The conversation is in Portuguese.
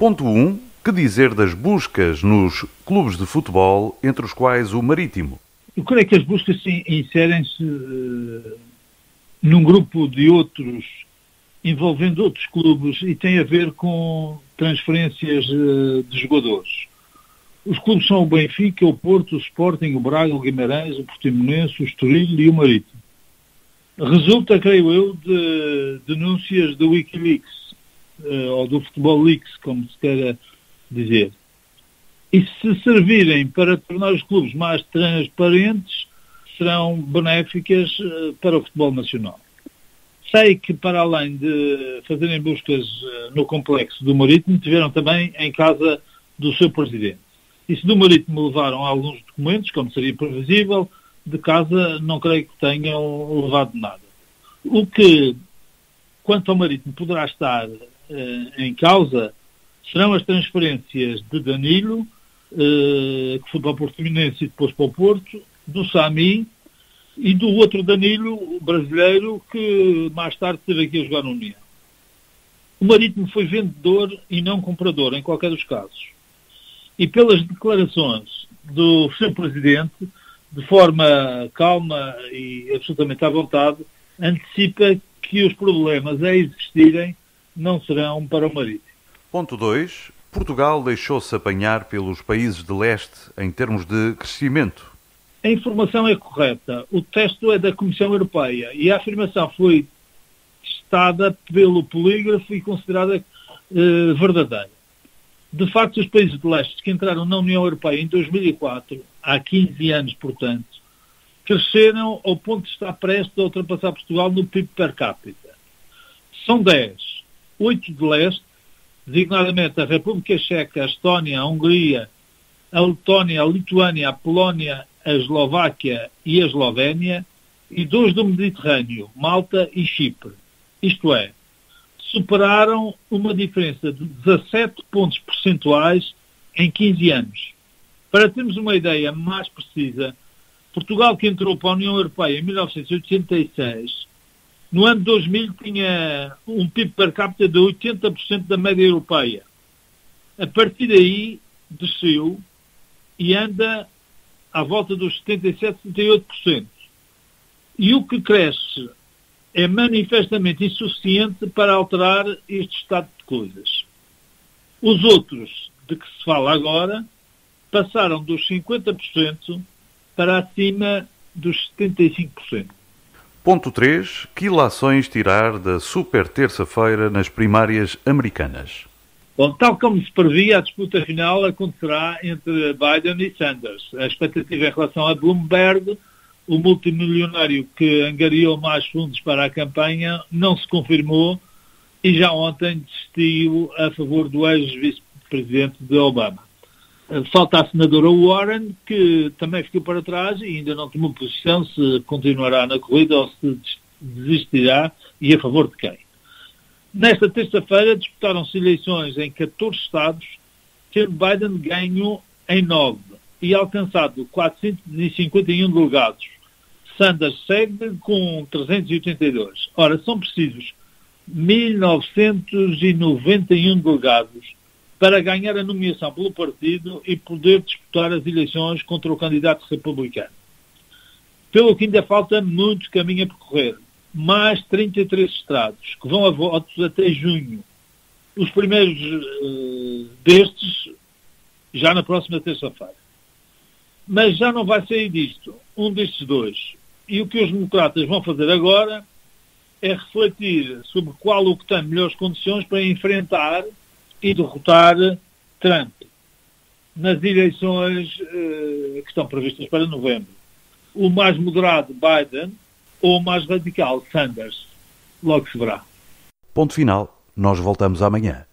Ponto 1. Um, que dizer das buscas nos clubes de futebol, entre os quais o Marítimo? Eu creio que as buscas inserem-se uh, num grupo de outros, envolvendo outros clubes, e tem a ver com transferências uh, de jogadores. Os clubes são o Benfica, o Porto, o Sporting, o Braga, o Guimarães, o Portimonense, o Estoril e o Marítimo. Resulta, creio eu, de denúncias do Wikileaks, ou do Futebol Leaks, como se queira dizer. E se servirem para tornar os clubes mais transparentes, serão benéficas uh, para o futebol nacional. Sei que, para além de fazerem buscas uh, no complexo do Marítimo, tiveram também em casa do seu presidente. E se do Marítimo levaram alguns documentos, como seria previsível, de casa não creio que tenham levado nada. O que, quanto ao Marítimo, poderá estar eh, em causa serão as transferências de Danilo, eh, que foi para o Porto Fluminense e depois para o Porto, do Sami e do outro Danilo, brasileiro, que mais tarde esteve aqui a jogar no União. O Marítimo foi vendedor e não comprador, em qualquer dos casos. E pelas declarações do seu presidente, de forma calma e absolutamente à vontade, antecipa que os problemas a existirem não serão para o Marítimo. Ponto 2. Portugal deixou-se apanhar pelos países de leste em termos de crescimento. A informação é correta. O texto é da Comissão Europeia e a afirmação foi testada pelo polígrafo e considerada eh, verdadeira. De facto, os países de leste que entraram na União Europeia em 2004, há 15 anos, portanto, cresceram ao ponto de estar prestes a ultrapassar Portugal no PIB per capita. São 10, 8 de leste, designadamente a República Checa, a Estónia, a Hungria, a Letónia, a Lituânia, a Polónia, a Eslováquia e a Eslovénia, e dois do Mediterrâneo, Malta e Chipre. Isto é, superaram uma diferença de 17 pontos percentuais em 15 anos. Para termos uma ideia mais precisa, Portugal, que entrou para a União Europeia em 1986, no ano 2000 tinha um PIB per capita de 80% da média europeia. A partir daí, desceu e anda à volta dos 77, 78%. E o que cresce é manifestamente insuficiente para alterar este estado de coisas. Os outros, de que se fala agora, passaram dos 50% para acima dos 75%. Ponto 3. Que ilações tirar da super terça-feira nas primárias americanas? Bom, tal como se previa, a disputa final acontecerá entre Biden e Sanders. A expectativa em relação a Bloomberg o multimilionário que angariou mais fundos para a campanha não se confirmou e já ontem desistiu a favor do ex-vice-presidente de Obama. Falta a senadora Warren, que também ficou para trás e ainda não tomou posição se continuará na corrida ou se desistirá e a favor de quem. Nesta terça-feira disputaram-se eleições em 14 estados, tendo Biden ganho em 9 e alcançado 451 delegados. Sanders segue com 382. Ora, são precisos 1.991 delegados para ganhar a nomeação pelo partido e poder disputar as eleições contra o candidato republicano. Pelo que ainda falta muito caminho a percorrer. Mais 33 estados que vão a votos até junho. Os primeiros uh, destes já na próxima terça-feira. Mas já não vai sair disto. Um destes dois. E o que os democratas vão fazer agora é refletir sobre qual o que tem melhores condições para enfrentar e derrotar Trump nas eleições eh, que estão previstas para novembro. O mais moderado, Biden, ou o mais radical, Sanders. Logo se verá. Ponto final. Nós voltamos amanhã.